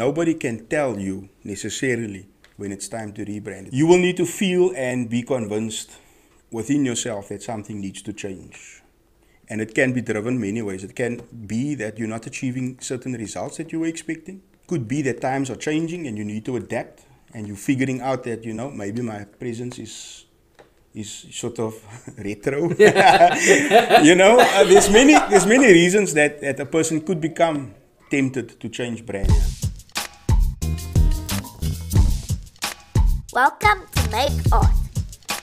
nobody can tell you necessarily when it's time to rebrand. You will need to feel and be convinced within yourself that something needs to change. And it can be driven many ways. It can be that you're not achieving certain results that you were expecting. Could be that times are changing and you need to adapt and you're figuring out that, you know, maybe my presence is is sort of retro. you know, uh, there's many there's many reasons that, that a person could become tempted to change brand. Welcome to Make Art,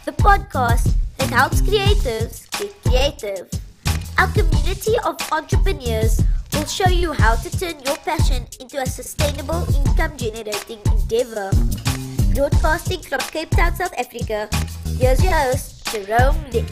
the podcast that helps creatives get creative. Our community of entrepreneurs will show you how to turn your passion into a sustainable income generating endeavor. Broadcasting from Cape Town, South Africa, here's your host, Jerome Lick.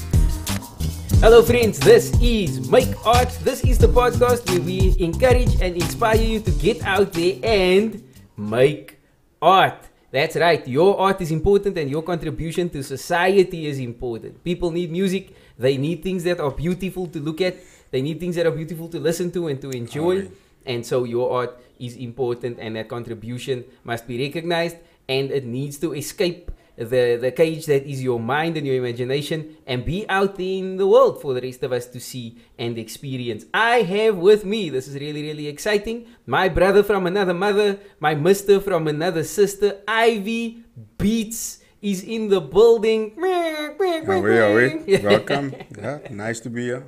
Hello, friends. This is Make Art. This is the podcast where we encourage and inspire you to get out there and make art. That's right. Your art is important and your contribution to society is important. People need music. They need things that are beautiful to look at. They need things that are beautiful to listen to and to enjoy. Alright. And so your art is important and that contribution must be recognized and it needs to escape the, the cage that is your mind and your imagination and be out there in the world for the rest of us to see and experience. I have with me, this is really, really exciting, my brother from another mother, my mister from another sister, IV Beats is in the building. Are we, are we? Welcome. Yeah, nice to be here.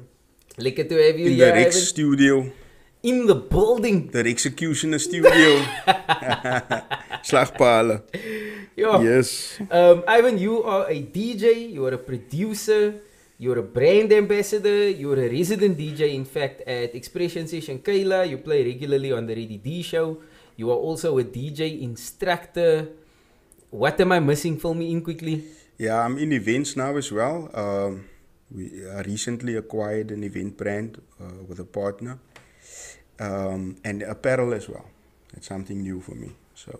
Lekker to have you In the here. Rex Ivan. studio, in the building. the Executioner studio. Slagpalen. Yeah. Yes. Um, Ivan, you are a DJ, you are a producer, you're a brand ambassador, you're a resident DJ, in fact, at Expression Session Kayla. You play regularly on the Ready D show. You are also a DJ instructor. What am I missing? Fill me in quickly. Yeah, I'm in events now as well. Um, we I recently acquired an event brand uh, with a partner, um, and apparel as well. It's something new for me. So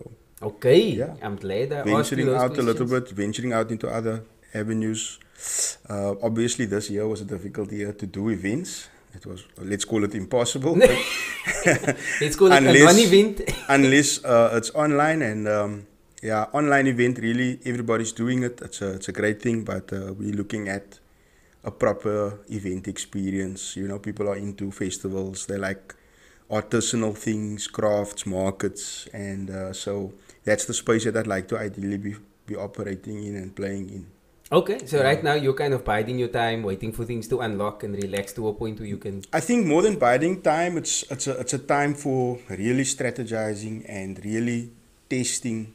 Okay, Yeah. I'm glad I venturing out a little bit, venturing out into other avenues. Uh, obviously, this year was a difficult year to do events. It was, let's call it impossible, Let's call it a Unless- non-event. unless uh, it's online. And um, yeah, online event really everybody's doing it. It's a it's a great thing, but uh, we're looking at a proper event experience. You know, people are into festivals. They like artisanal things, crafts, markets, and uh, so that's the space that I'd like to ideally be be operating in and playing in. Okay, so right now you're kind of biding your time, waiting for things to unlock and relax to a point where you can I think more than biding time, it's it's a it's a time for really strategizing and really testing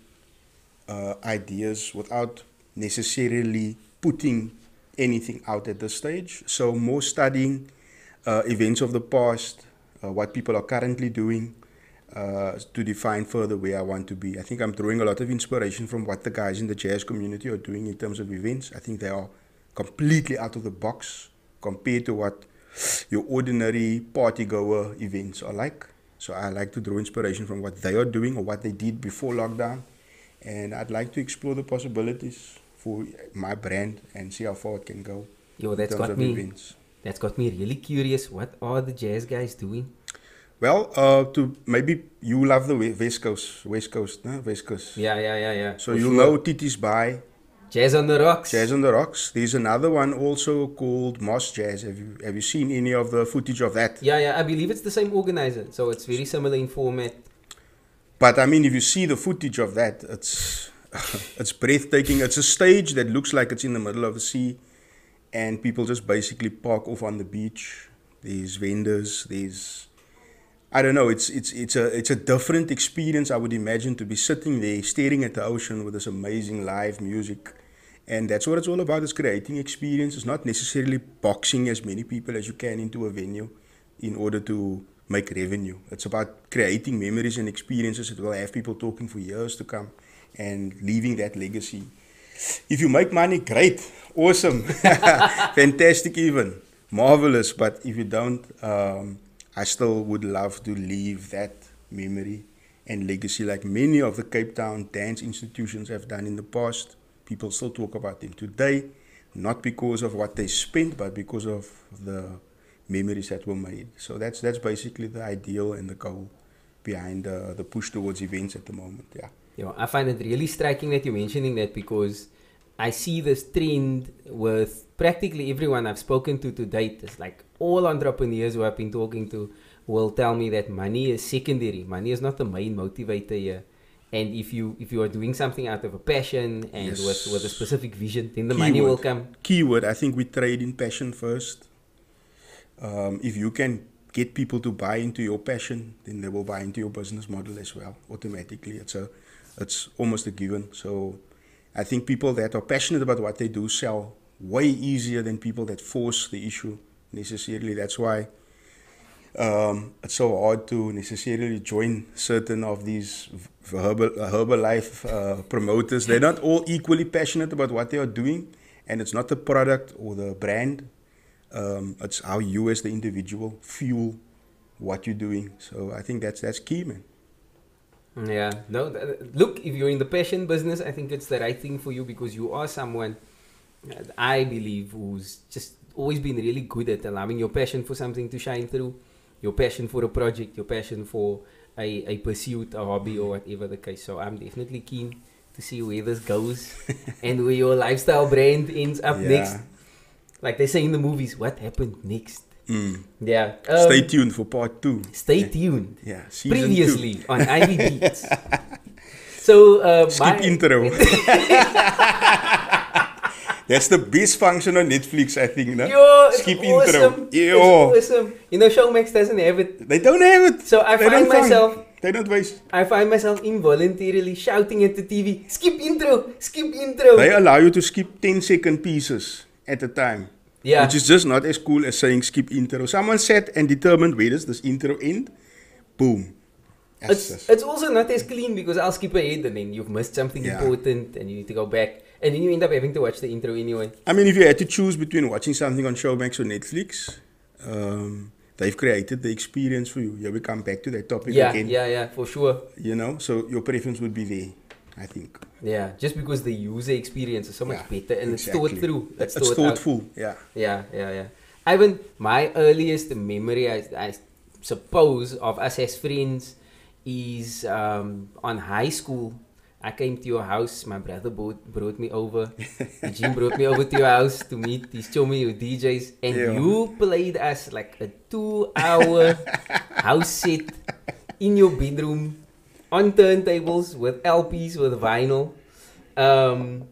uh, ideas without necessarily putting anything out at this stage. So more studying uh, events of the past, what people are currently doing. Uh, to define further where I want to be. I think I'm drawing a lot of inspiration from what the guys in the jazz community are doing in terms of events. I think they are completely out of the box compared to what your ordinary party goer events are like. So I like to draw inspiration from what they are doing or what they did before lockdown. And I'd like to explore the possibilities for my brand and see how far it can go Yo, in that's terms got of me. events. That's got me really curious. What are the jazz guys doing? Well, uh, to maybe you love the we- West Coast, West Coast, no? West Coast. Yeah, yeah, yeah, yeah. So you'll sure. know Tietiesbaai, Jazz on the Rocks. Jazz on the Rocks. There's another one also called Moss Jazz. Have you have you seen any of the footage of that? Yeah, yeah. I believe it's the same organizer, so it's very similar in format. But I mean, if you see the footage of that, it's it's breathtaking. It's a stage that looks like it's in the middle of the sea, and people just basically park off on the beach. There's vendors. There's I don't know. It's it's it's a it's a different experience. I would imagine to be sitting there staring at the ocean with this amazing live music, and that's what it's all about. Is creating experience. It's not necessarily boxing as many people as you can into a venue, in order to make revenue. It's about creating memories and experiences that will have people talking for years to come, and leaving that legacy. If you make money, great, awesome, fantastic, even marvelous. But if you don't, um, I still would love to leave that memory and legacy like many of the Cape Town dance institutions have done in the past. People still talk about them today, not because of what they spent, but because of the memories that were made. So that's that's basically the ideal and the goal behind uh, the push towards events at the moment. Yeah. Know, I find it really striking that you're mentioning that because I see this trend with practically everyone I've spoken to to date. It's like all entrepreneurs who I've been talking to will tell me that money is secondary. Money is not the main motivator here. And if you if you are doing something out of a passion and Yes. with, with a specific vision, then the money will Keyword. come. Keyword, I think we trade in passion first. Um, if you can get people to buy into your passion, then they will buy into your business model as well automatically. It's a, it's almost a given. So, I think people that are passionate about what they do sell way easier than people that force the issue necessarily. That's why um, it's so hard to necessarily join certain of these herbal uh, Herbalife uh, promoters. They're not all equally passionate about what they are doing, and it's not the product or the brand. Um, it's how you, as the individual, fuel what you're doing. So I think that's that's key, man. Yeah. No, look, if you're in the passion business, I think it's the right thing for you because you are someone, uh, I believe, who's just always been really good at allowing your passion for something to shine through, your passion for a project, your passion for a, a pursuit, a hobby, or whatever the case. So I'm definitely keen to see where this goes and where your lifestyle brand ends up Yeah. next. Like they say in the movies, what happened next? Mm. Yeah. Stay um, tuned for part two. Stay tuned. Yeah, season two. Previously on IV Beats. So uh, Skip my intro. That's the best function on Netflix, I think. No? Yo, it's Skip awesome. intro. It's Yo. awesome. You know, Showmax doesn't have it. They don't have it. So I They find don't fun. myself- They don't waste. I find myself involuntarily shouting at the TV, skip intro, skip intro. They allow you to skip 10 second pieces at a time. Yeah. Which is just not as cool as saying skip intro. Someone sat and determined where does this intro end? Boom. That's It's, it's also not as clean because I'll skip ahead and then you've missed something Yeah. important and you need to go back. And then you end up having to watch the intro anyway. I mean, if you had to choose between watching something on Showmax or Netflix, um, they've created the experience for you. Yeah, we come back to that topic Yeah, again. yeah, yeah, for sure. You know, so your preference would be there, I think. Yeah, just because the user experience is so much Yeah, better and it's exactly. thought through. It's, out. thoughtful. Yeah. Yeah, yeah, yeah. Ivan, my earliest memory, I, I suppose, of us as friends is um, on high school. I came to your house. My brother brought, brought me over. Eugene brought me over to your house to meet these chummy your DJs, and Yeah. you played us like a two-hour house set in your bedroom on turntables with LPs with vinyl. Um,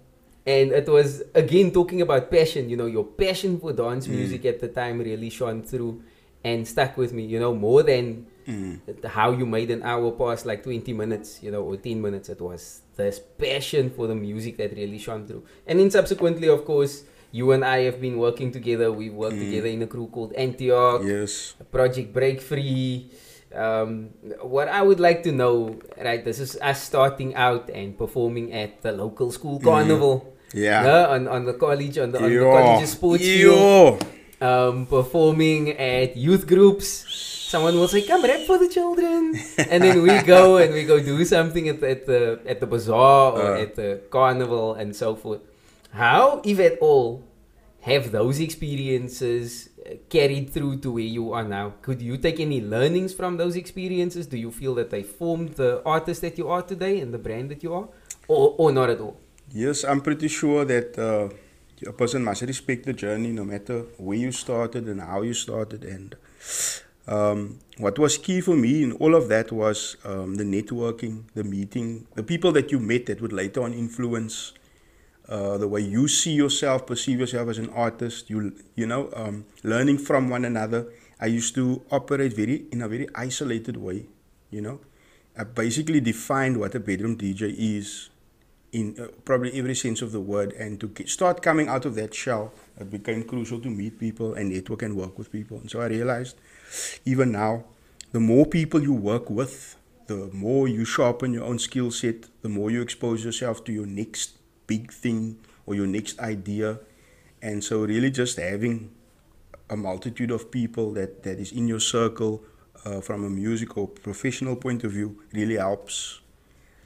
and it was again talking about passion. You know, your passion for dance Mm. music at the time really shone through and stuck with me. You know, more than Mm. how you made an hour pass like 20 minutes, you know, or 10 minutes. It was this passion for the music that really shone through. And then subsequently, of course, you and I have been working together. We've worked Mm. together in a crew called Antioch. Yes. Project Break Free. Um, what I would like to know, right? This is us starting out and performing at the local school carnival. Yeah. no, on, on the college, on the, on the Yo. college's sports field. Um, performing at youth groups. Someone will say, "Come rap for the children," and then we go and we go do something at the at the, at the bazaar or Uh. at the carnival and so forth. How, if at all, have those experiences carried through to where you are now? Could you take any learnings from those experiences? Do you feel that they formed the artist that you are today and the brand that you are, or or not at all? Yes, I'm pretty sure that uh, a person must respect the journey no matter where you started and how you started. And um, what was key for me in all of that was um, the networking, the meeting, the people that you met that would later on influence uh, the way you see yourself, perceive yourself as an artist. You you know, um, learning from one another. I used to operate very in a very isolated way. You know, I basically defined what a bedroom DJ is in uh, probably every sense of the word and to start coming out of that shell it became crucial to meet people and network and work with people and so i realized even now the more people you work with the more you sharpen your own skill set the more you expose yourself to your next big thing or your next idea and so really just having a multitude of people that, that is in your circle uh, from a music or professional point of view really helps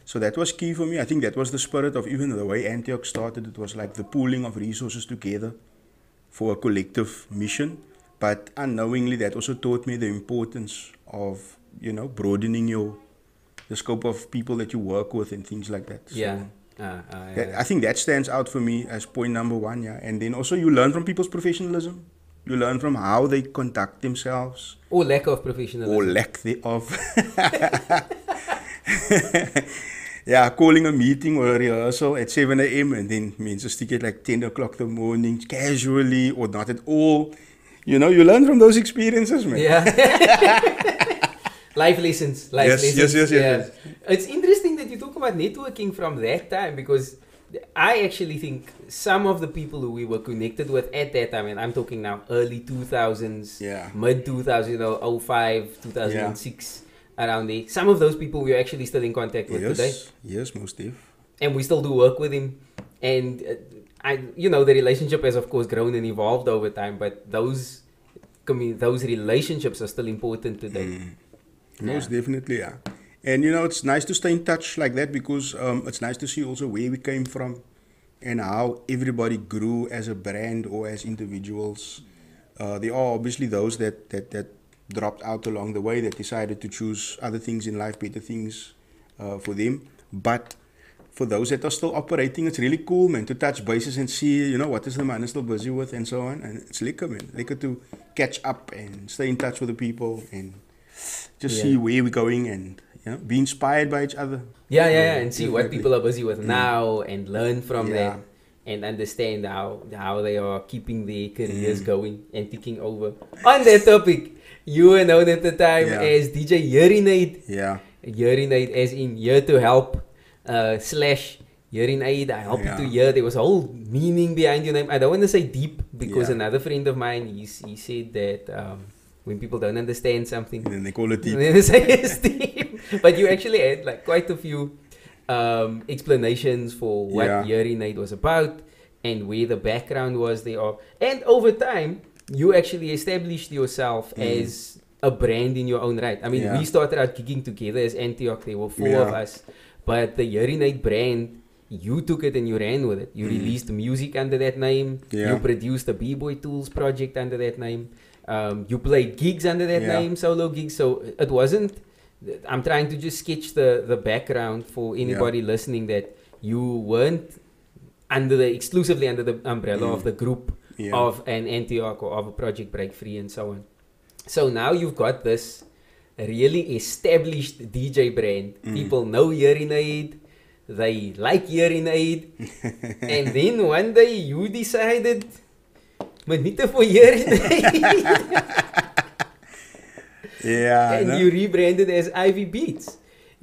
so that was key for me. I think that was the spirit of even the way Antioch started. It was like the pooling of resources together for a collective mission. But unknowingly, that also taught me the importance of you know, broadening your the scope of people that you work with and things like that. So Yeah. Uh, uh, yeah. I think that stands out for me as point number one, yeah. And then also you learn from people's professionalism. You learn from how they conduct themselves Or lack of professionalism. or lack thereof. yeah, calling a meeting or a rehearsal at 7 a.m. and then means just to get like 10 o'clock in the morning casually or not at all. You know, you learn from those experiences, man. Yeah. life lessons. Life Yes, lessons. yes, yes, yes, yeah. yes. It's interesting that you talk about networking from that time because I actually think some of the people who we were connected with at that time, and I'm talking now early 2000s, Yeah. mid 2000s, you know, 05, 2006, around there. Some of those people we're actually still in contact with today. Yes, yes, most def. and we still do work with him and uh, i you know the relationship has of course grown and evolved over time but those commu- those relationships are still important today Mm. Most Yeah. definitely, yeah. And you know, it's nice to stay in touch like that because um, it's nice to see also where we came from and how everybody grew as a brand or as individuals. Uh, there are obviously those that, that, that dropped out along the way that decided to choose other things in life, better things uh, for them. But for those that are still operating, it's really cool, man, to touch bases and see, you know, what is the man is still busy with and so on. And it's lekker, man. Lekker to catch up and stay in touch with the people and just Yeah. see where we're going and, you know, be inspired by each other. yeah yeah, yeah and see what people are busy with now and learn from them and understand how how they are keeping their careers Mm. going and ticking over on that topic you were known at the time Yeah. as dj urinate Yeah. urinate as in here to help uh, slash urinate I help Yeah. you to hear there was a whole meaning behind your name I don't want to say deep because Yeah. another friend of mine he's, he said that um, when people don't understand something And then they call it deep. they say it's deep but you actually had like quite a few um, explanations for what Yeah. urinate was about and where the background was thereof and over time you actually established yourself Mm. as a brand in your own right I mean Yeah. we started out kicking together as Antioch there were four of us but the urinate brand you took it and you ran with it you Mm. released music under that name Yeah. you produced the b-boy tools project under that name um, you played gigs under that Yeah. name solo gigs so it wasn't i'm trying to just sketch the the background for anybody listening that you weren't under the exclusively under the umbrella of Mm. the group Yeah. of an Antioch or of a Project Break Free and so on. So now you've got this really established DJ brand. Mm. People know Urinade, they like Urinade, and then one day you decided, maar niet te Urinade, yeah. and no? you rebranded as IV Beats.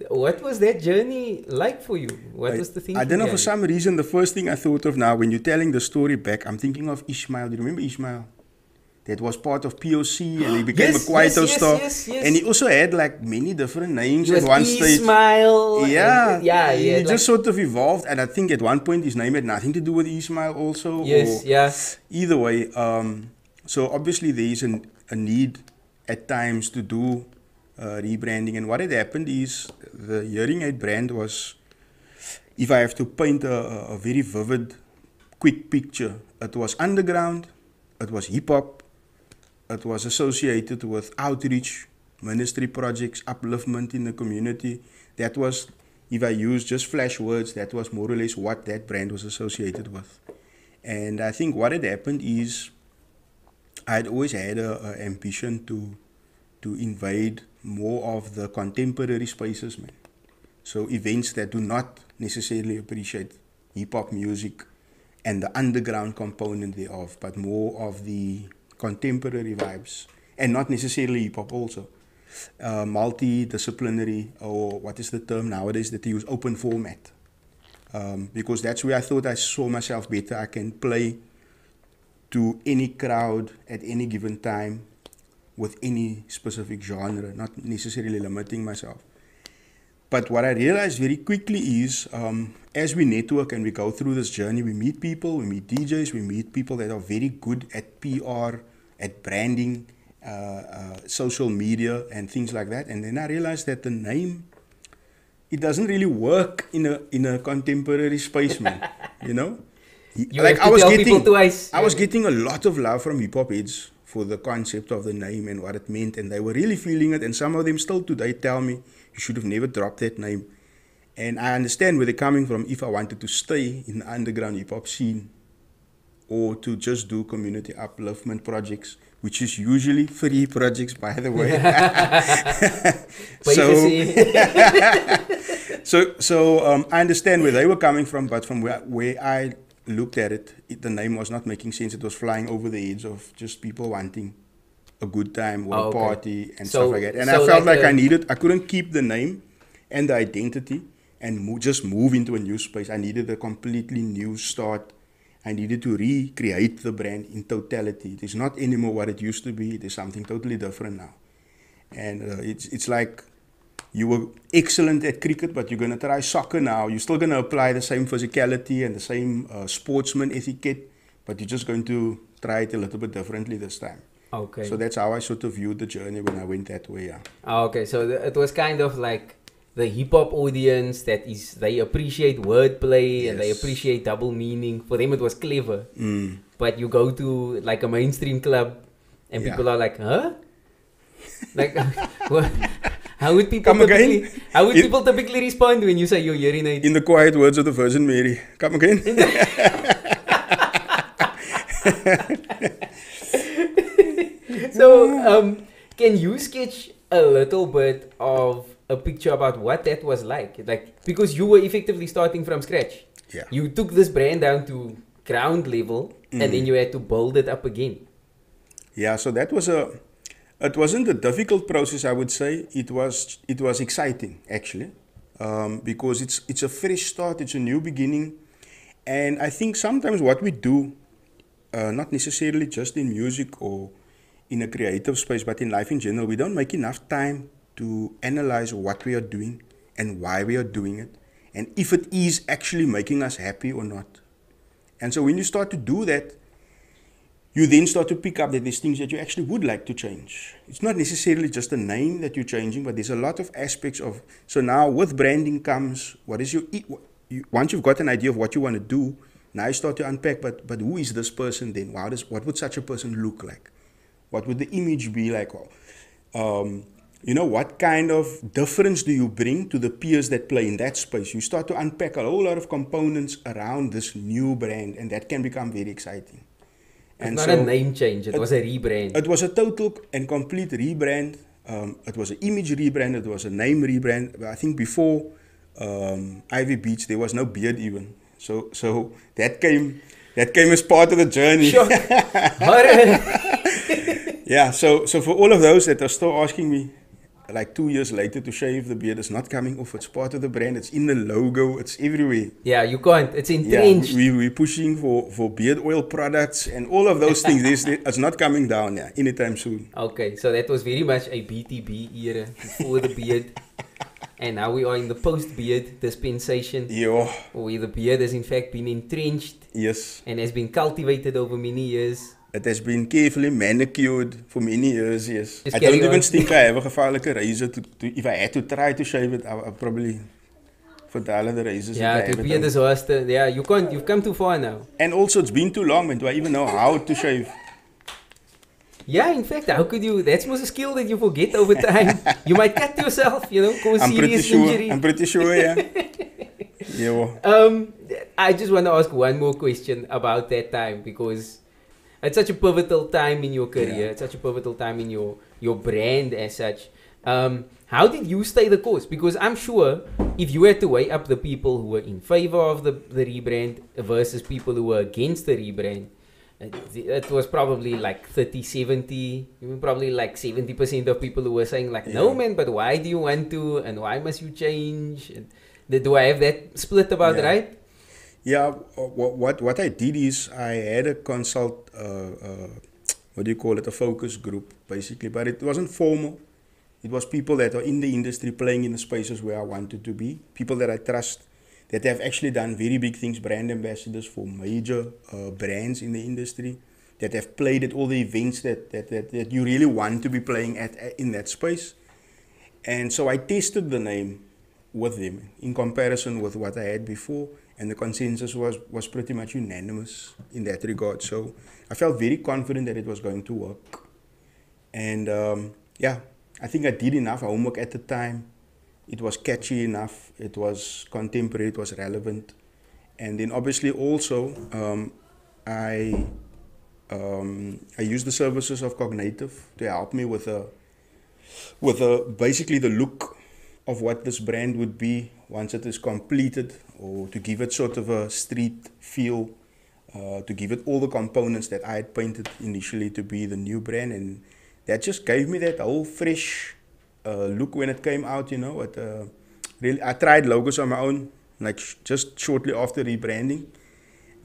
What was that journey like for you? What I, was the thing? I don't know, for some reason, the first thing I thought of now, when you're telling the story back, I'm thinking of Ishmael. Do you remember Ishmael? That was part of POC and he became Yes, a Kwaito yes, yes, star. yes, yes. And he also had like many different names at one stage. Ismail. Yeah, and- yeah, He yeah. just like- sort of evolved, and I think at one point his name had nothing to do with Ismail also. yes, yeah. Either way, um, so obviously there is an, a need at times to do uh, rebranding, and what had happened is the hearing aid brand was, if I have to paint a, a, a very vivid, quick picture, it was underground, it was hip hop, it was associated with outreach, ministry projects, upliftment in the community. That was, if I use just flash words, that was more or less what that brand was associated with. And I think what had happened is I had always had a, a ambition to to invade more of the contemporary spaces, man. So events that do not necessarily appreciate hip hop music and the underground component thereof, but more of the contemporary vibes and not necessarily hip hop also. Uh, multidisciplinary, or what is the term nowadays that they use, open format. Um, because that's where I thought I saw myself better. I can play to any crowd at any given time with any specific genre, not necessarily limiting myself. But what I realized very quickly is um, as we network and we go through this journey, we meet people, we meet DJs, we meet people that are very good at PR, at branding, uh, uh, social media, and things like that. And then I realized that the name, it doesn't really work in a in a contemporary space, man. you know, You to I was getting, twice. I was getting a lot of love from hip hop heads for the concept of the name and what it meant, and they were really feeling it. And some of them still today tell me you should have never dropped that name. And I understand where they're coming from. If I wanted to stay in the underground hip hop scene, or to just do community upliftment projects, which is usually free projects, by the way. so, so, so um, I understand where they were coming from, but from where, where I looked at it, it, the name was not making sense. It was flying over the heads of just people wanting a good time or Oh, a okay. party and So- stuff like that. And so I felt like like, I needed, I couldn't keep the name and the identity and mo- just move into a new space. I needed a completely new start. I needed to recreate the brand in totality. It is not anymore what it used to be. It is something totally different now. And uh, it's, it's like you were excellent at cricket, but you're going to try soccer now. You're still going to apply the same physicality and the same uh, sportsman etiquette, but you're just going to try it a little bit differently this time. Okay. So that's how I sort of viewed the journey when I went that way. Yeah. Ah, okay, so the, it was kind of like the hip hop audience that is they appreciate wordplay and they appreciate double meaning. For them, it was clever. Mm. But you go to like a mainstream club, and Yeah. people are like, "Huh?" like, what? How would people Come again? typically, How would It- people typically respond when you say you're urinating? In the quiet words of the Virgin Mary. Come again? so, um, can you sketch a little bit of a picture about what that was like? Like, because you were effectively starting from scratch. yeah. You took this brand down to ground level, and then Mm. you had to build it up again. Yeah, so that was a it wasn't a difficult process I would say. It was it was exciting actually. Um, because it's it's a fresh start, it's a new beginning. And I think sometimes what we do, uh, not necessarily just in music or in a creative space, but in life in general, we don't make enough time to analyze what we are doing and why we are doing it, and if it is actually making us happy or not. And so when you start to do that, you then start to pick up that there's things that you actually would like to change. It's not necessarily just a name that you're changing, but there's a lot of aspects of. So now with branding comes what is your. once you've got an idea of what you want to do, now you start to unpack. But but who is this person then? How does what would such a person look like? What would the image be like? Um, you know, what kind of difference do you bring to the peers that play in that space? You start to unpack a whole lot of components around this new brand, and that can become very exciting. It's not a name change, it, it- was a rebrand. It was a total and complete rebrand. Um, it was an image rebrand. It was a name rebrand. I think before um, IV Beats, there was no beard even. So, so that came, that came as part of the journey. Sure. Yeah. So, so for all of those that are still asking me, like two years later, to shave the beard, it's not coming off. It's part of the brand. It's in the logo. It's everywhere. yeah, you can't. It's Yeah, entrenched. we, we're pushing for, for beard oil products and all of those things. There's, it's not coming down yeah, anytime soon. Okay, so that was very much a BTB era before the beard. and now we are in the post beard dispensation, Yeah. where the beard has in fact been entrenched Yes. and has been cultivated over many years. It has been carefully manicured for many years, yes. Just I don't even on. think I have a gevaarlijke razor. To, to, if I had to try to shave it, I would probably vertalen the razors. Yeah, that I to be a disaster. Yeah, you can't. You've come too far now. And also, it's been too long, man. Do I even know how to shave? Yeah, in fact, how could you? That's most a skill that you forget over time. you might cut yourself, you know, cause I'm pretty serious sure. injury. I'm pretty sure, yeah. yeah. Um, I just want to ask one more question about that time because it's such a pivotal time in your career. Yeah. It's such a pivotal time in your your brand as such. Um, how did you stay the course? Because I'm sure if you had to weigh up the people who were in favor of the the rebrand versus people who were against the rebrand. It was probably like 30 70, even probably like 70% of people who were saying, like, no, man, but why do you want to? And why must you change? And do I have that split about Yeah. right? Yeah, what, what I did is I had a consult, uh, uh, what do you call it, a focus group basically, but it wasn't formal. It was people that are in the industry playing in the spaces where I wanted to be, people that I trust, that have actually done very big things, brand ambassadors for major uh, brands in the industry, that have played at all the events that, that, that, that you really want to be playing at, at in that space. And so I tested the name with them in comparison with what I had before, and the consensus was, was pretty much unanimous in that regard. So I felt very confident that it was going to work. And um, yeah, I think I did enough homework at the time. It was catchy enough. It was contemporary. It was relevant. And then obviously also um, I um, I used the services of Cognitive to help me with a with a basically the look of what this brand would be once it is completed, or to give it sort of a street feel, uh, to give it all the components that I had painted initially to be the new brand, and that just gave me that whole fresh uh, look when it came out. You know, it, uh, really, I tried logos on my own, like sh- just shortly after rebranding.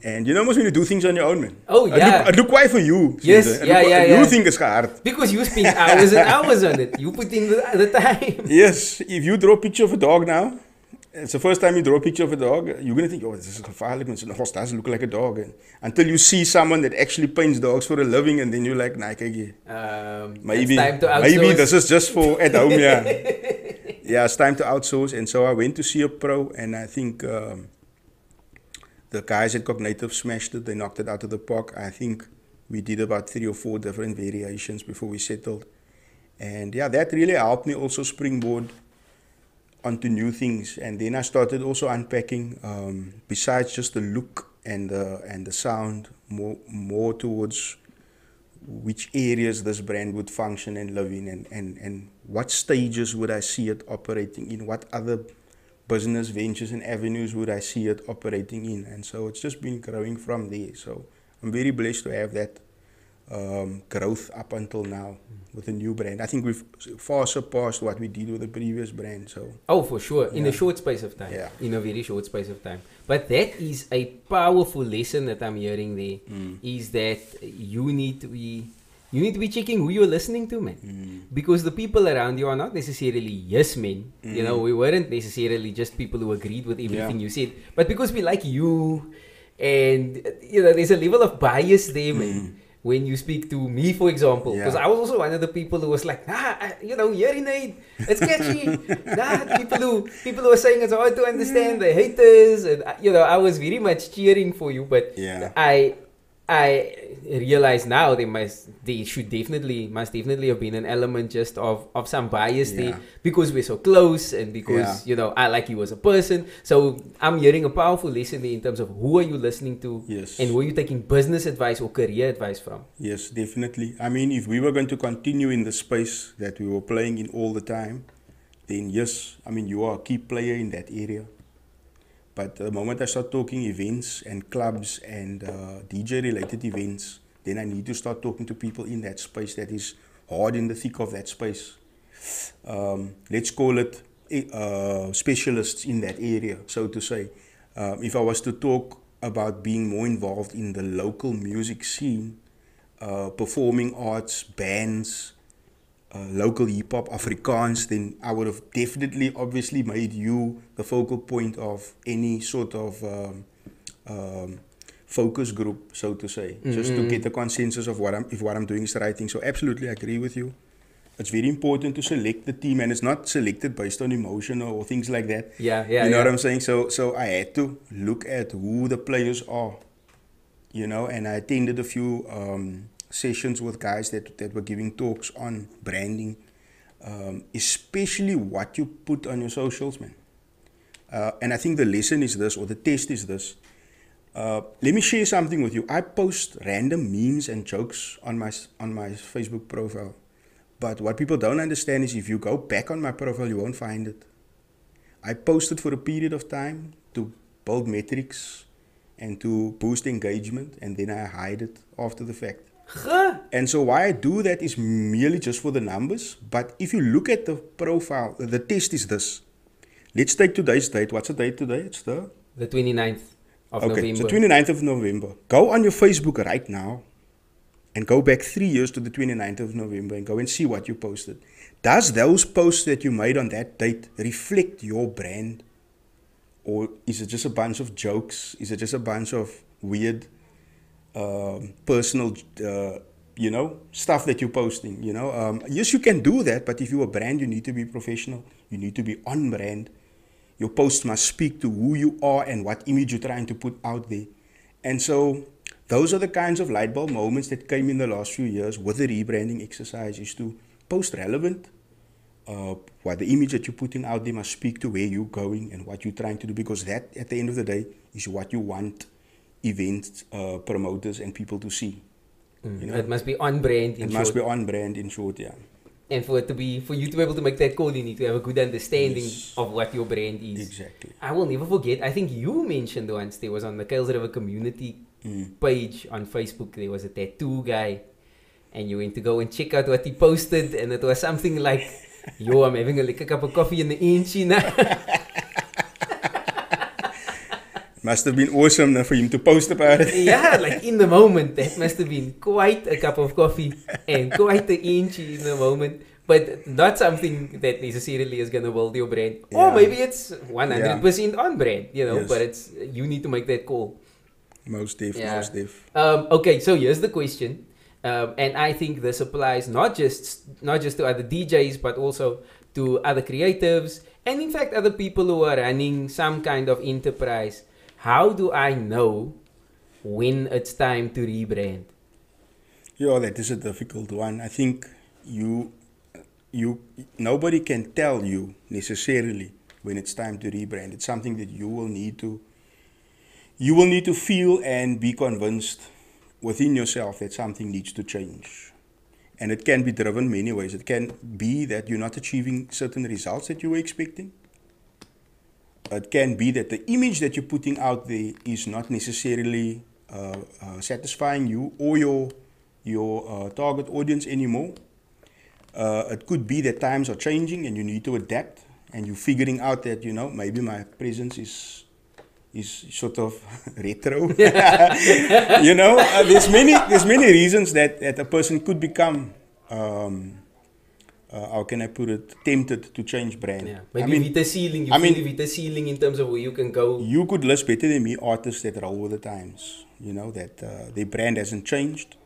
And you know, most when you do things on your own, man. Oh, yeah. look, it look quite for you. Yes, yeah, look- yeah, You yeah. think it's hard. Because you spend hours and hours on it. You put in the, the time. Yes, if you draw a picture of a dog now, it's the first time you draw a picture of a dog, you're gonna think, oh, this is a gevaarlijk, man. Zo'n horse doesn't look like a dog. And until you see someone that actually paints dogs for a living, and then you're like, nah, kijk hier. Um, Maybe, it's time to outsource. maybe this is just for at home, yeah. yeah, it's time to outsource. And so I went to see a pro, and I think um, the guys at Cognitive smashed it. They knocked it out of the park. I think we did about three or four different variations before we settled. And yeah, that really helped me also springboard onto new things. And then I started also unpacking, um, besides just the look and the, and the sound, more, more towards which areas this brand would function and live in and, and, and what stages would I see it operating in, what other business ventures and avenues would I see it operating in. And so it's just been growing from there. So I'm very blessed to have that um, growth up until now with the new brand. I think we've far surpassed what we did with the previous brand. So Oh, for sure. In a short space of time. Yeah. In a very short space of time. But that is a powerful lesson that I'm hearing there. Mm. Is that you need to be you need to be checking who you're listening to, man. Mm. Because the people around you are not necessarily yes men. You know, mm. we weren't necessarily just people who agreed with everything Yeah. you said. But because we like you and you know, there's a level of bias there, man. When you speak to me, for example, because Yeah. I was also one of the people who was like, ah, I- you know, urinate, it's catchy. nah, people who people who are saying it's hard to understand, the haters, and uh, you know, I was very much cheering for you, but Yeah. I I realize now they must there should definitely must definitely have been an element just of of some bias there Yeah. because we're so close and because Yeah. you know I like you as a person. So I'm hearing a powerful lesson in terms of who are you listening to Yes. and who are you taking business advice or career advice from. Yes, definitely. I mean, if we were going to continue in the space that we were playing in all the time, then yes, I mean, you are a key player in that area. But the moment I start talking events and clubs and uh, DJ related events, then I need to start talking to people in that space that is hard in the thick of that space. Um, let's call it eh, uh, specialists in that area, so to say. Um, if I was to talk about being more involved in the local music scene, uh, performing arts, bands, uh, local hip hop, Afrikaans, then I would have definitely, obviously, made you the focal point of any sort of um, um, focus group, so to say, just to get the consensus of what I'm, if what I'm doing is the right thing. So, absolutely, I agree with you. It's very important to select the team, and it's not selected based on emotion or things like that. Yeah, yeah, You know yeah. what I'm saying? So, so I had to look at who the players are you know, and I attended a few um, sessions with guys that, that were giving talks on branding, um, especially what you put on your socials, man. Uh, and I think the lesson is this, or the test is this. Uh, let me share something with you. I post random memes and jokes on my on my Facebook profile, but what people don't understand is if you go back on my profile, you won't find it. I posted for a period of time to build metrics and to boost engagement, and then I hide it after the fact. And so why I do that is merely just for the numbers. But if you look at the profile, the test is this. Let's take today's date. What's the date today? It's the The 29th of okay, November. so 29th of November. Go on your Facebook right now and go back three years to the 29th of November and go and see what you posted. Does those posts that you made on that date reflect your brand? Or is it just a bunch of jokes? Is it just a bunch of weird um, personal, uh, you know, stuff that you're posting? You know, um, yes, you can do that, but if you're a brand, you need to be professional. You need to be on brand. Your post must speak to who you are and what image you're trying to put out there. And so those are the kinds of light bulb moments that came in the last few years with the rebranding exercise is to post relevant. Uh, what the image that you're putting out there must speak to where you're going and what you're trying to do because that at the end of the day is what you want event uh, promoters and people to see. Mm. You know? It must be on brand. In It must be on brand in short, yeah. And for it to be, for you to be able to make that call, you need to have a good understanding Yes. of what your brand is. Exactly. I will never forget. I think you mentioned once there was on the Kuils River community Mm. page on Facebook. There was a tattoo guy, and you went to go and check out what he posted, and it was something like, "Yo, I'm having a lick a cup of coffee in the inch now." Must have been awesome for him to post about it. yeah, like in the moment, that must have been quite a cup of coffee and quite the inch in the moment. But not something that necessarily is gonna build your brand, or maybe it's one hundred percent on brand, you know. Yes. But it's you need to make that call. Most def, Yeah. most def. Um, okay, so here's the question, um, and I think this applies not just not just to other DJs, but also to other creatives, and in fact other people who are running some kind of enterprise. How do I know when it's time to rebrand? Yeah, that is a difficult one. I think you, you, nobody can tell you necessarily when it's time to rebrand. It's something that you will need to, you will need to feel and be convinced within yourself that something needs to change. And it can be driven many ways. It can be that you're not achieving certain results that you were expecting. It can be that the image that you're putting out there is not necessarily uh, uh, satisfying you or your your uh, target audience anymore. Uh, it could be that times are changing and you need to adapt, and you're figuring out that you know maybe my presence is is sort of retro. you know, uh, there's many there's many reasons that that a person could become. Um, uh, how can I put it? Tempted to change brand. Yeah, I maybe mean, with the ceiling, you I mean- with the ceiling in terms of where you can go. you could list better than me artists that roll with the times. You know that uh, their brand hasn't changed.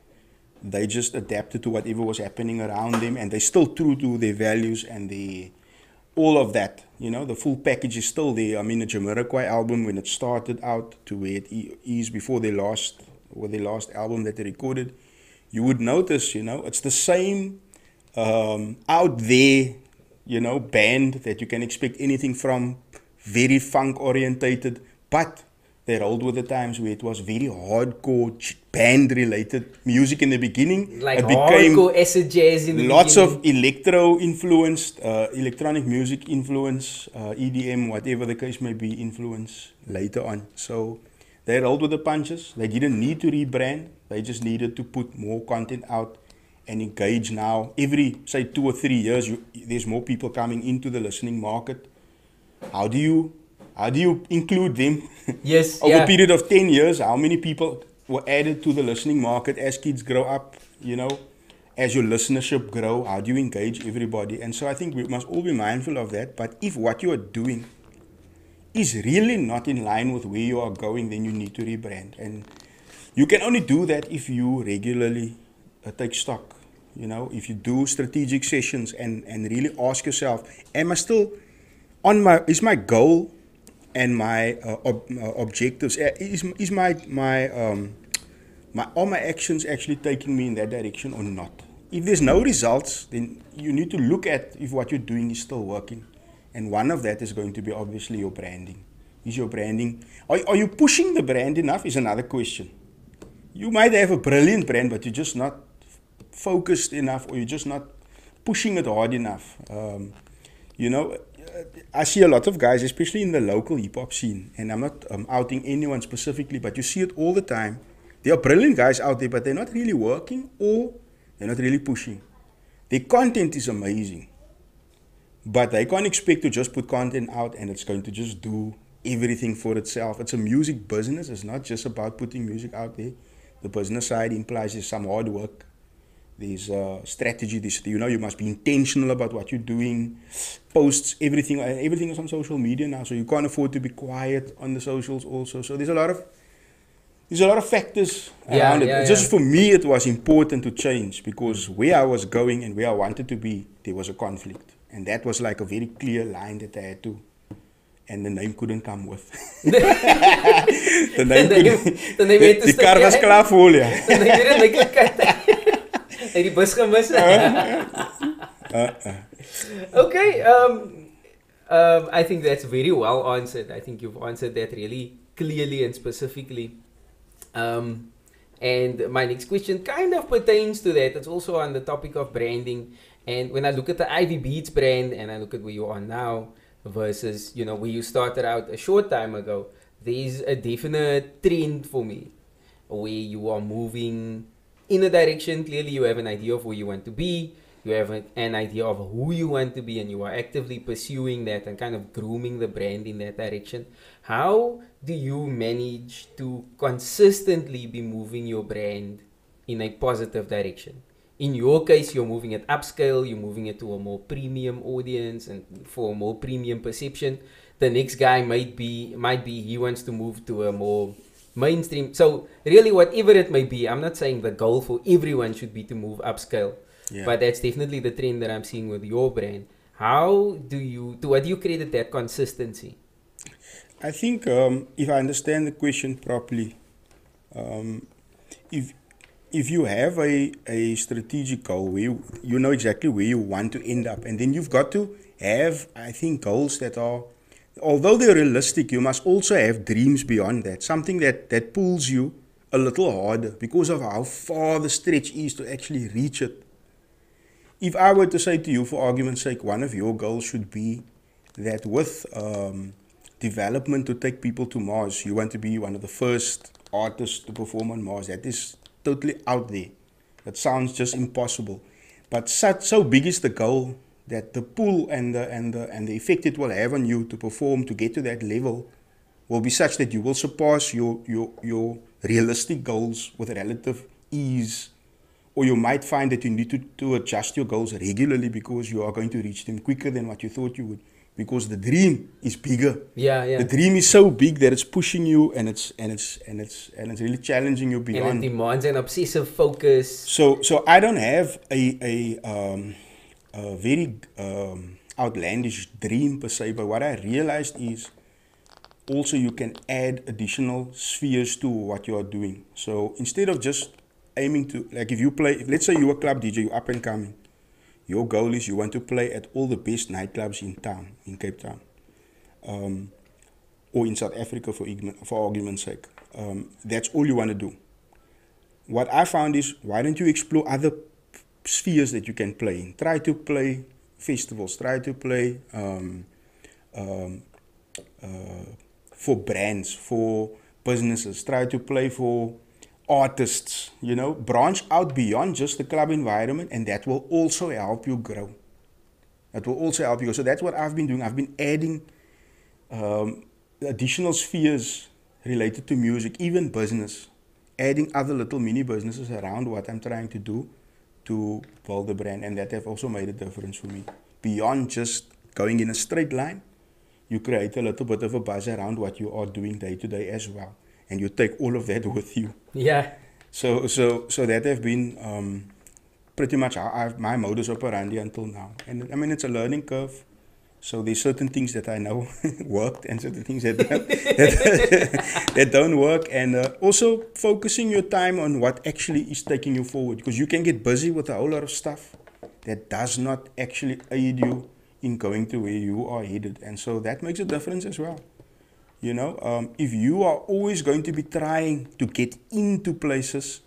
They just adapted to whatever was happening around them, and they're still true to their values and the all of that. You know, the full package is still there. I mean, the Jamiroquai album when it started out to where it i- is before their last or their last album that they recorded, you would notice. You know, it's the same um, out there. You know, band that you can expect anything from, very funk orientated, but they rolled with the times where it was very hardcore band related music in the beginning. Like it became hardcore acid jazz in the lots beginning. of electro influenced, uh, electronic music influence, uh, EDM, whatever the case may be, influence later on. So they rolled with the punches. They didn't need to rebrand. They just needed to put more content out and engage now. Every say two or three years, you, there's more people coming into the listening market. How do you how do you include them? Yes, Over yeah. a period of 10 years, how many people were added to the listening market as kids grow up, you know, as your listenership grow, how do you engage everybody? And so I think we must all be mindful of that. But if what you are doing is really not in line with where you are going, then you need to rebrand. And you can only do that if you regularly uh, take stock. You know, if you do strategic sessions and, and really ask yourself, am I still on my, is my goal and my uh, ob, uh, objectives, uh, is, is my, my, um, my, are my actions actually taking me in that direction or not? If there's no results, then you need to look at if what you're doing is still working. And one of that is going to be obviously your branding. Is your branding, are, are you pushing the brand enough? Is another question. You might have a brilliant brand, but you're just not focused enough or you're just not pushing it hard enough. Um, you know, uh, I see a lot of guys, especially in the local hip hop scene, and I'm not um, outing anyone specifically, but you see it all the time. There are brilliant guys out there, but they're not really working or they're not really pushing. Their content is amazing, but they can't expect to just put content out and it's going to just do everything for itself. It's a music business, it's not just about putting music out there. The business side implies there's some hard work there's uh, strategy. This you know you must be intentional about what you're doing. Posts everything. uh, Everything is on social media now, so you can't afford to be quiet on the socials also. So there's a lot of there's a lot of factors Yeah, around it. yeah, Just yeah. for me, it was important to change because where I was going and where I wanted to be, there was a conflict, and that was like a very clear line that I had to and the name couldn't come with. the The name name- couldn't. the name te Die kar stuk, was klaar ja. Dan het jy dit my kyk. Die bus gemis. okay, um um I think that's very well answered. I think you've answered that really clearly and specifically. Um and my next question kind of pertains to that. It's also on the topic of branding. And when I look at the IV Beats brand and I look at where you are now versus, you know, where you started out a short time ago, there's a definite trend for me where you are moving in a direction. Clearly, you have an idea of where you want to be. You have an idea of who you want to be, and you are actively pursuing that and kind of grooming the brand in that direction. How do you manage to consistently be moving your brand in a positive direction? In your case, you're moving it upscale, you're moving it to a more premium audience and for a more premium perception. The next guy might be might be he wants to move to a more mainstream. So really, whatever it may be, I'm not saying the goal for everyone should be to move upscale, Yeah. but that's definitely the trend that I'm seeing with your brand. How do you to what do you credit that consistency? I think um, if I understand the question properly, um, if if you have a, a strategic goal where you, you know exactly where you want to end up, and then you've got to have, I think, goals that are, although they're realistic, you must also have dreams beyond that, something that, that pulls you a little harder because of how far the stretch is to actually reach it. If I were to say to you, for argument's sake, one of your goals should be that with um, development to take people to Mars, you want to be one of the first artists to perform on Mars. That is totally out there. That sounds just impossible. But such so big is the goal that the pull and the and the and the effect it will have on you to perform to get to that level will be such that you will surpass your your your realistic goals with relative ease or you might find that you need to, to adjust your goals regularly because you are going to reach them quicker than what you thought you would because the dream is bigger Yeah, yeah. the dream is so big that it's pushing you and it's and it's and it's and it's really challenging you and it demands an obsessive focus. so so I don't have a a um a very um outlandish dream per se, but what I realized is also you can add additional spheres to what you are doing. So instead of just aiming to like if you play if let's say you're a club DJ, you're up and coming. Your goal is you want to play at all the best nightclubs in town, in Cape Town. Um, or in South Africa for, for argument's sake. Um, that's all you want to do what I found is why don't you explore other spheres that you can play in? Try to play festivals, try to play um, um, uh, for brands, for businesses, try to play for artists, you know, branch out beyond just the club environment, and that will also help you grow. That will also help you. So that's what I've been doing. I've been adding um, additional spheres related to music, even business, adding other little mini businesses around what I'm trying to do to build the brand, and that have also made a difference for me. Beyond just going in a straight line, you create a little bit of a buzz around what you are doing day to day as well, and you take all of that with you. Yeah. So, so, so that have been um, pretty much how I've, my modus operandi until now. And I mean, it's a learning curve. So there's certain things that I know worked and certain things that that, that don't work. And uh, also focusing your time on what actually is taking you forward. Because you can get busy with a whole lot of stuff that does not actually aid you in going to where you are headed. And so that makes a difference as well. You know, um, if you are always going to be trying to get into places,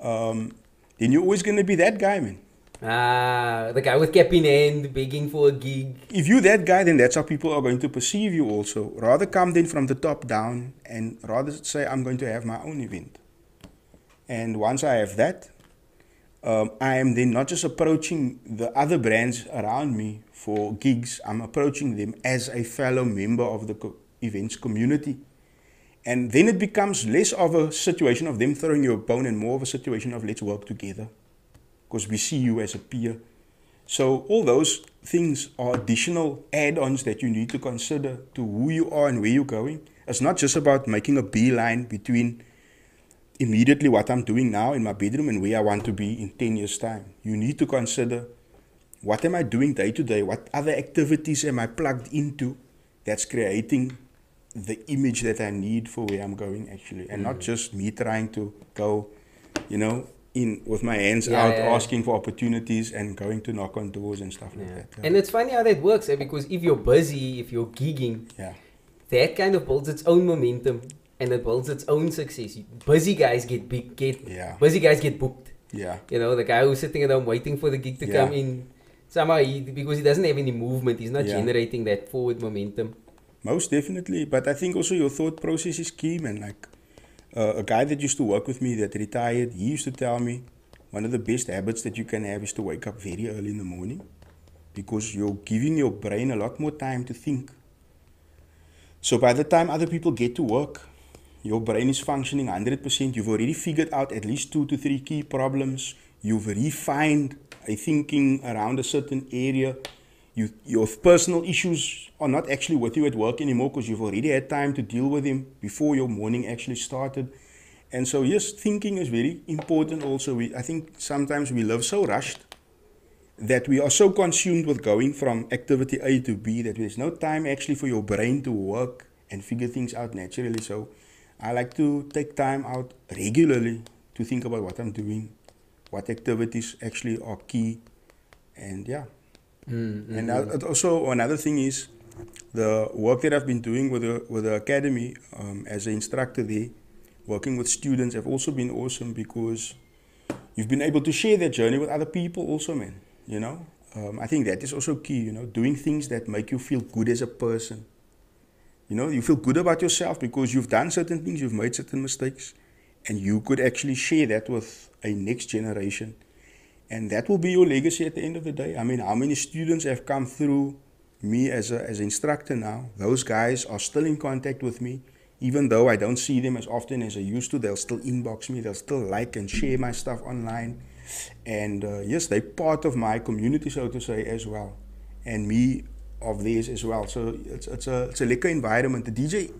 um, then you're always going to be that guy, man. Ah, the guy with cap in hand begging for a gig. If you're that guy, then that's how people are going to perceive you also. Rather come then from the top down and rather say, I'm going to have my own event. And once I have that, um, I am then not just approaching the other brands around me for gigs, I'm approaching them as a fellow member of the co- events community. And then it becomes less of a situation of them throwing you a bone and more of a situation of let's work together. Because we see you as a peer. So all those things are additional add-ons that you need to consider to who you are and where you're going. It's not just about making a beeline between immediately what I'm doing now in my bedroom and where I want to be in 10 years' time. You need to consider what am I doing day to day? What other activities am I plugged into that's creating the image that I need for where I'm going actually, and not mm. just me trying to go, you know, in with my hands Yeah, out yeah, asking for opportunities and going to knock on doors and stuff like that. And it's funny how that works, eh? because if you're busy, if you're gigging, yeah, that kind of builds its own momentum and it builds its own success. Busy guys get big, get Yeah. busy guys get booked. yeah, You know, the guy who's sitting at home waiting for the gig to come in. Somehow, he, because he doesn't have any movement, he's not generating that forward momentum. most definitely. But I think also your thought process is key, man. Like uh, a guy that used to work with me that retired, he used to tell me one of the best habits that you can have is to wake up very early in the morning because you're giving your brain a lot more time to think. So by the time other people get to work, your brain is functioning 100%. You've already figured out at least two to three key problems. You've refined a thinking around a certain area. You, your personal issues are not actually with you at work anymore because you've already had time to deal with them before your morning actually started. And so, yes, thinking is very important also. We, I think sometimes we live so rushed that we are so consumed with going from activity A to B that there's no time actually for your brain to work and figure things out naturally. So I like to take time out regularly to think about what I'm doing, what activities actually are key, and yeah. Mm, And uh, also another thing is the work that I've been doing with the with the academy um, as an instructor there, working with students, have also been awesome because you've been able to share that journey with other people also, man. You know, um, I think that is also key. You know, doing things that make you feel good as a person. You know, you feel good about yourself because you've done certain things, you've made certain mistakes, and you could actually share that with a next generation. And that will be your legacy at the end of the day. I mean, how many students have come through me as a as an instructor now? Those guys are still in contact with me, even though I don't see them as often as I used to. They'll still inbox me. They'll still like and share my stuff online. And uh, yes, they're part of my community, so to say, as well, and me of theirs as well. So it's it's a it's a lekker environment. The DJ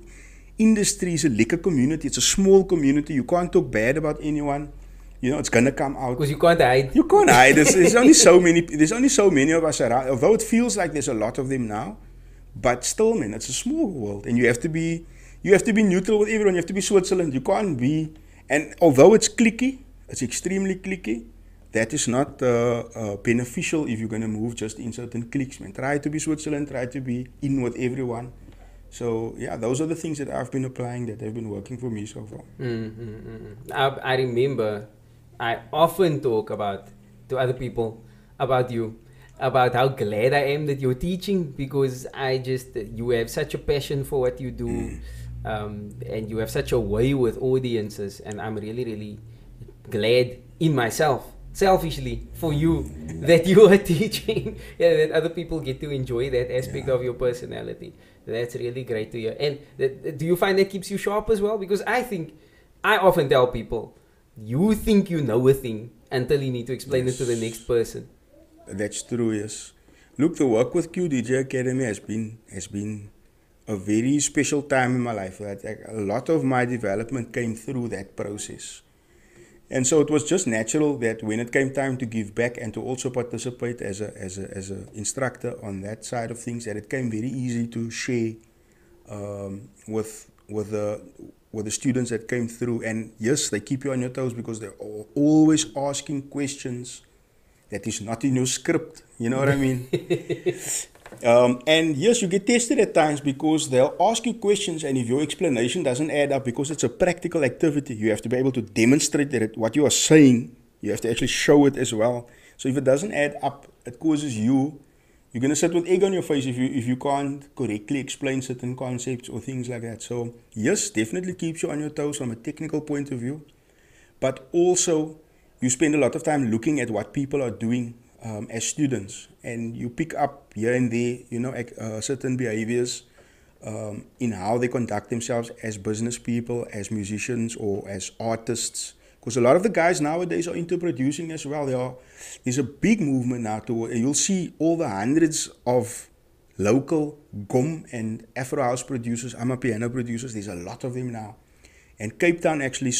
industry is a lekker community. It's a small community. You can't talk bad about anyone. You know, it's gonna come out. Because you can't hide. You can't hide. There's, there's only so many. There's only so many of us around. Although it feels like there's a lot of them now, but still, man, it's a small world, and you have to be. You have to be neutral with everyone. You have to be Switzerland. You can't be. And although it's clicky, it's extremely clicky. That is not uh, uh, beneficial if you're gonna move just in certain cliques, man. Try to be Switzerland. Try to be in with everyone. So yeah, those are the things that I've been applying that have been working for me so far. Mm, mm, mm, mm. I, I remember I often talk about to other people about you, about how glad I am that you're teaching because I just you have such a passion for what you do, um, and you have such a way with audiences, and I'm really really glad in myself. Selfishly for you that you are teaching, yeah, that other people get to enjoy that aspect Yeah. of your personality. That's really great to hear. And that, do you find that keeps you sharp as well? Because I think I often tell people, you think you know a thing until you need to explain it to the next person. That's true, yes. Look, the work with QDJ Academy has been has been a very special time in my life. That like, a lot of my development came through that process, and so it was just natural that when it came time to give back and to also participate as a as a as a instructor on that side of things, that it came very easy to share um, with with the with the students that came through. And yes, they keep you on your toes because they're always asking questions that is not in your script. You know what I mean? um, and yes, you get tested at times because they'll ask you questions, and if your explanation doesn't add up, because it's a practical activity, you have to be able to demonstrate that it, what you are saying, you have to actually show it as well. So if it doesn't add up, it causes you. You're gonna sit with egg on your face if you if you can't correctly explain certain concepts or things like that. So yes, definitely keeps you on your toes from a technical point of view but also you spend a lot of time looking at what people are doing um, as students and you pick up here and there you know uh, certain behaviors um, in how they conduct themselves as business people as musicians or as artists because a lot of the guys nowadays are into producing as well there are, there's a big movement now to you'll see all the hundreds of local gqom and afro house producers amapiano producers there's a lot of them now and Cape Town actually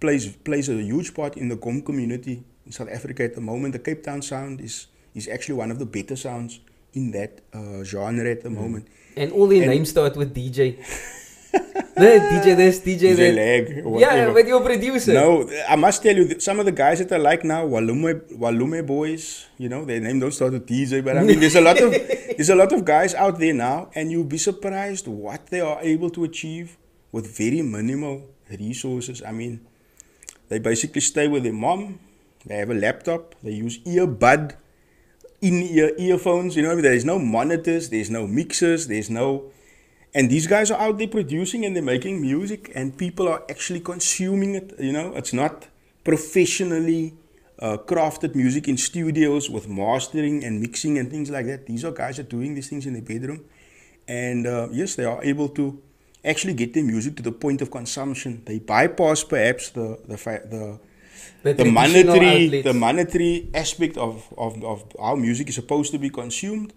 plays plays a huge part in the gqom community in South Africa at the moment. The Cape Town sound is is actually one of the better sounds in that uh, genre at the moment. And all their And- names start with DJ. the DJ this, DJ, DJ that. Or Yeah, you're a producer. No, I must tell you, some of the guys that I like now, Walume, Walume boys, you know, their name don't start with DJ, but I mean, there's a lot of there's a lot of guys out there now, and you'll be surprised what they are able to achieve with very minimal resources. I mean, they basically stay with their mom, they have a laptop, they use earbud, in-ear earphones. You know, I mean? there's no monitors, there's no mixers, there's no and these guys are out there producing and they're making music and people are actually consuming it you know? It's not professionally uh, crafted music in studios with mastering and mixing and things like that. These are guys that are doing these things in their bedroom. And uh, yes they are able to actually get their music to the point of consumption. They bypass perhaps the the fa- the The the monetary outlets. the monetary aspect of, of, of how music is supposed to be consumed.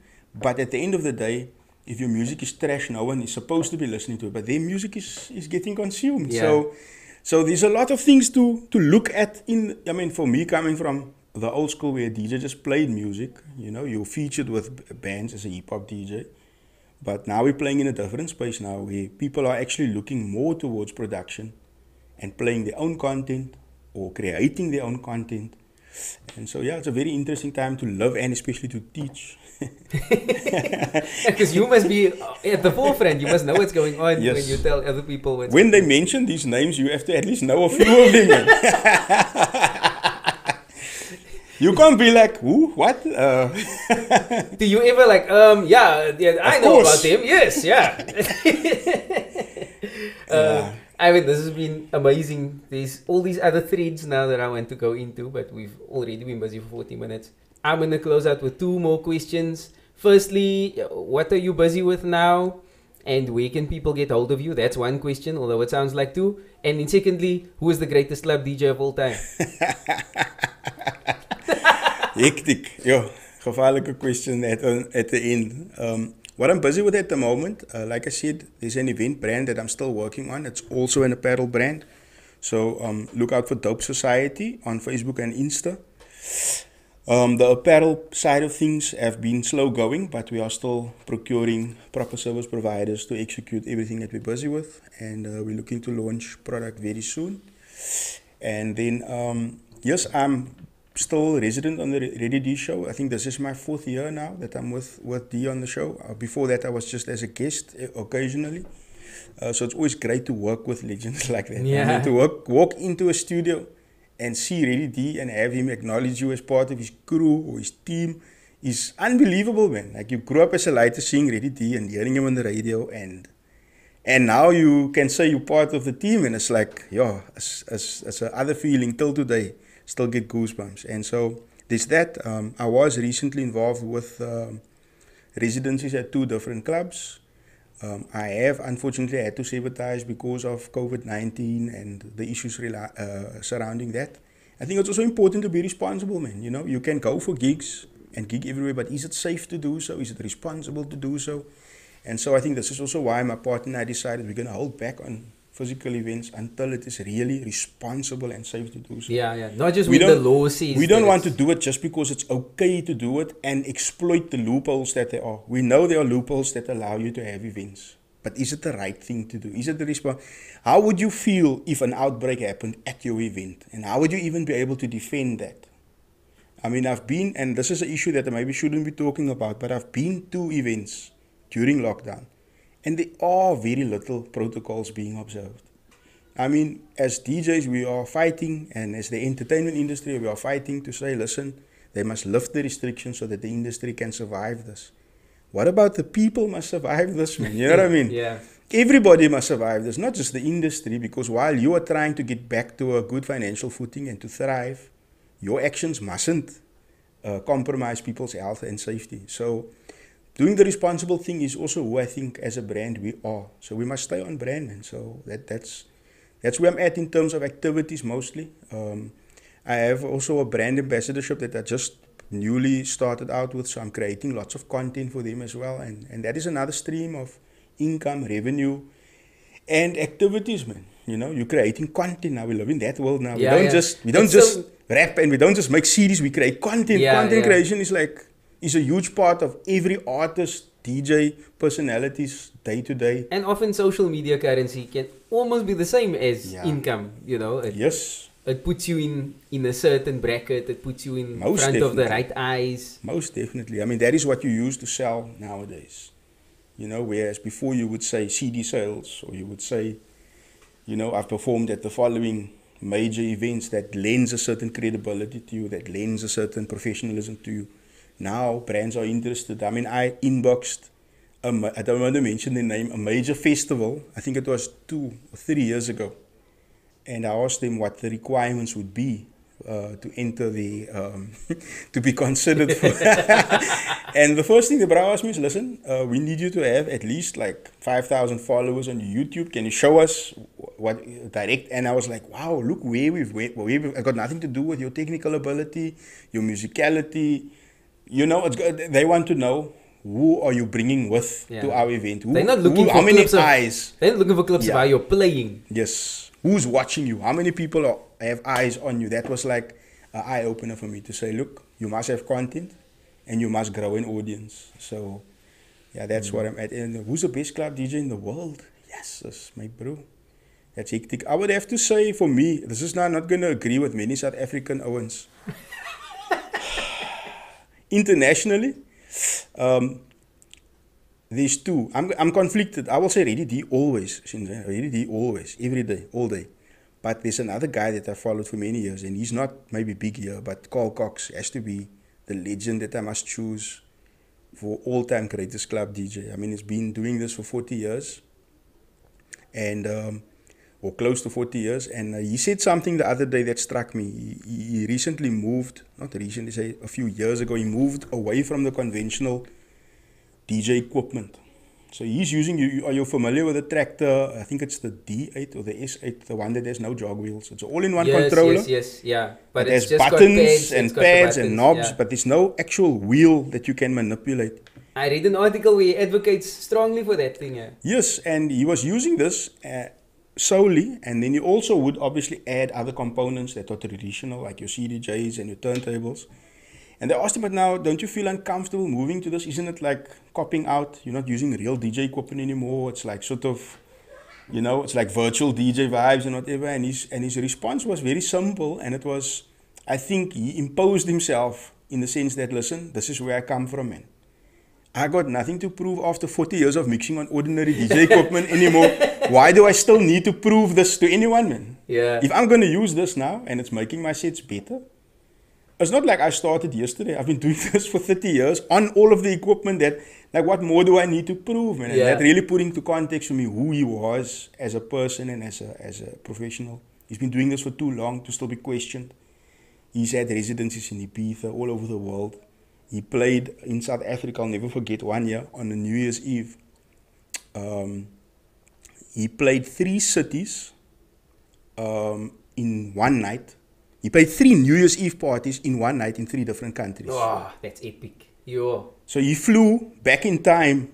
But at the end of the day if your music is trash no one is supposed to be listening to it but their music is, is getting consumed Yeah. so so there's a lot of things to to look at in i mean for me coming from the old school where dj just played music you know you're featured with bands as a hip-hop dj but now we're playing in a different space now where people are actually looking more towards production and playing their own content or creating their own content. And so, yeah, it's a very interesting time to love and especially to teach. Because you must be at the forefront. You must know what's going on Yes. when you tell other people what's When they mention these names, you have to at least know a few of them. you can't be like, who? What? Uh, Do you ever like, um, yeah, yeah I Of know course. about them. Yes, yeah. uh, Yeah. I mean, this has been amazing. There's all these other threads now that I want to go into, but we've already been busy for 40 minutes. I'm going to close out with two more questions. Firstly, what are you busy with now? And where can people get hold of you? That's one question, although it sounds like two. And then secondly, who is the greatest club DJ of all time? hectic. Yo, gevaarlijke question at, at the end. Um, what I'm busy with at the moment, uh, like I said, there's an event brand that I'm still working on. It's also an apparel brand. So um, look out for Dope Society on Facebook and Insta. Um, the apparel side of things have been slow going, but we are still procuring proper service providers to execute everything that we're busy with. And uh, we're looking to launch product very soon. And then, um, yes, I'm still resident on the Ready D show. I think this is my fourth year now that I'm with, with D on the show. Uh, before that, I was just as a guest uh, occasionally. Uh, so it's always great to work with legends like that. I mean, to work, walk into a studio and see Ready D and have him acknowledge you as part of his crew or his team is unbelievable, man. Like you grew up as a lighter seeing Ready D and hearing him on the radio and and now you can say you're part of the team and it's like, yeah, it's, it's, it's a other feeling till today. Still get goosebumps. And so there's that. Um, I was recently involved with um, residencies at two different clubs. Um, I have unfortunately had to sabotage because of COVID 19 and the issues uh, surrounding that. I think it's also important to be responsible, man. You know, you can go for gigs and gig everywhere, but is it safe to do so? Is it responsible to do so? And so I think this is also why my partner and I decided we're going to hold back on physical events until it is really responsible and safe to do so. Yeah, yeah. Not just We with the law says. We don't want to do it just because it's okay to do it and exploit the loopholes that there are. We know there are loopholes that allow you to have events. But is it the right thing to do? Is it the response? How would you feel if an outbreak happened at your event? And how would you even be able to defend that? I mean, I've been, and this is an issue that I maybe shouldn't be talking about, but I've been to events during lockdown, and there are very little protocols being observed. I mean, as DJs, we are fighting, and as the entertainment industry, we are fighting to say, listen, they must lift the restrictions so that the industry can survive this. What about the people must survive this, man? You know what I mean? Yeah. Everybody must survive this, not just the industry, because while you are trying to get back to a good financial footing and to thrive, your actions mustn't uh, compromise people's health and safety. So, doing the responsible thing is also who I think as a brand we are. So we must stay on brand, and so that that's that's where I'm at in terms of activities mostly. Um, I have also a brand ambassadorship that I just newly started out with, so I'm creating lots of content for them as well, and and that is another stream of income, revenue, and activities, man. You know, you're creating content now. We live in that world now. Yeah, we don't yeah. just we don't It's just so- rap and we don't just make series. We create content. Yeah, content creation is like is a huge part of every artist, DJ, personality's day to day. And often social media currency can almost be the same as Yeah. income. You know, it, Yes, it puts you in in a certain bracket. It puts you in Most front of the right eyes. most definitely. I mean, that is what you use to sell nowadays. You know, whereas before you would say CD sales, or you would say, you know, I've performed at the following major events that lends a certain credibility to you, that lends a certain professionalism to you. Now brands are interested. I mean, I inboxed, ma- I don't want to mention the name, a major festival. I think it was two or three years ago, and I asked them what the requirements would be uh, to enter the um, to be considered for. and the first thing the bro asked me is, listen, uh, we need you to have at least like five thousand followers on YouTube. Can you show us what direct? And I was like, wow, look where we've where we've got nothing to do with your technical ability, your musicality. You know, it's good. They want to know who are you bringing with to our event. Who, They're not looking who, for how many clips of- eyes. They're not looking for clips Yeah. of you're playing. Yes. Who's watching you? How many people are, have eyes on you? That was like an eye opener for me to say, look, you must have content and you must grow an audience. So, yeah, that's mm. what I'm at. And who's the best club DJ in the world? Yes, that's my bro. That's hectic. I would have to say for me, this is not, not going to agree with many South African Owens. Internationally, um, two. I'm, I'm conflicted. I will say Ready D always. Ready D always, every day, all day. But there's another guy that I followed for many years, and he's not maybe big here, but Carl Cox has to be the legend that I must choose for all time greatest club DJ. I mean, he's been doing this for 40 years, and um, or close to 40 years. And uh, he said something the other day that struck me. He, he recently moved, not recently, say a few years ago, he moved away from the conventional DJ equipment. So he's using, you, are you familiar with the Traktor? I think it's the D8 or the S8, the one that has no jog wheels. It's all-in-one yes, controller. yes, yes, yeah. But it it's has just got buttons pads, and it's got the pads and knobs, yeah. but there's no actual wheel that you can manipulate. I read an article where he advocates strongly for that thing. Yeah. Yes, and he was using this uh, solely, and then you also would obviously add other components that are traditional, like your CDJs and your turntables. And they asked him, but now, don't you feel uncomfortable moving to this? Isn't it like copying out? You're not using real DJ equipment anymore. It's like sort of, you know, it's like virtual DJ vibes and whatever. And his, and his response was very simple, and it was, I think he imposed himself in the sense that, listen, this is where I come from, man. I got nothing to prove after 40 years of mixing on ordinary DJ equipment anymore. Why do I still need to prove this to anyone, man? Yeah. If I'm going to use this now and it's making my sets better, it's not like I started yesterday. I've been doing this for 30 years on all of the equipment that, like, what more do I need to prove, man? And Yeah. that really put into context for me who he was as a person and as a, as a professional. He's been doing this for too long to still be questioned. He's had residencies in Ibiza, all over the world. He played in South Africa, I'll never forget, one year on a New Year's Eve. Um, he played three cities um, in one night. He played three New Year's Eve parties in one night in three different countries. Oh, that's epic. Yo. So he flew back in time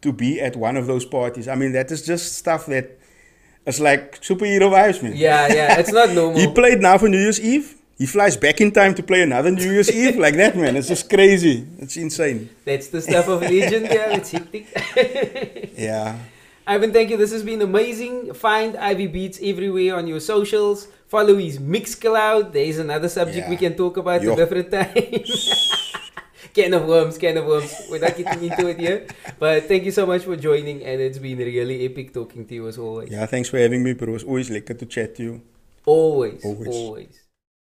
to be at one of those parties. I mean, that is just stuff that is like superhero vibes, man. Yeah, yeah. It's not normal. He played now for New Year's Eve. He flies back in time to play another New Year's Eve like that, man. It's just crazy. It's insane. That's the stuff of legend. Yeah, it's hectic. Yeah. Ivan, thank you. This has been amazing. Find IV Beats everywhere on your socials. Follow his Mixcloud. There is another subject Yeah. we can talk about Yo. a different time. can of worms, can of worms. We're not getting into it here. But thank you so much for joining, and it's been really epic talking to you as always. Yeah, thanks for having me, bro. It was always lekker to chat to you. Always, Always. always.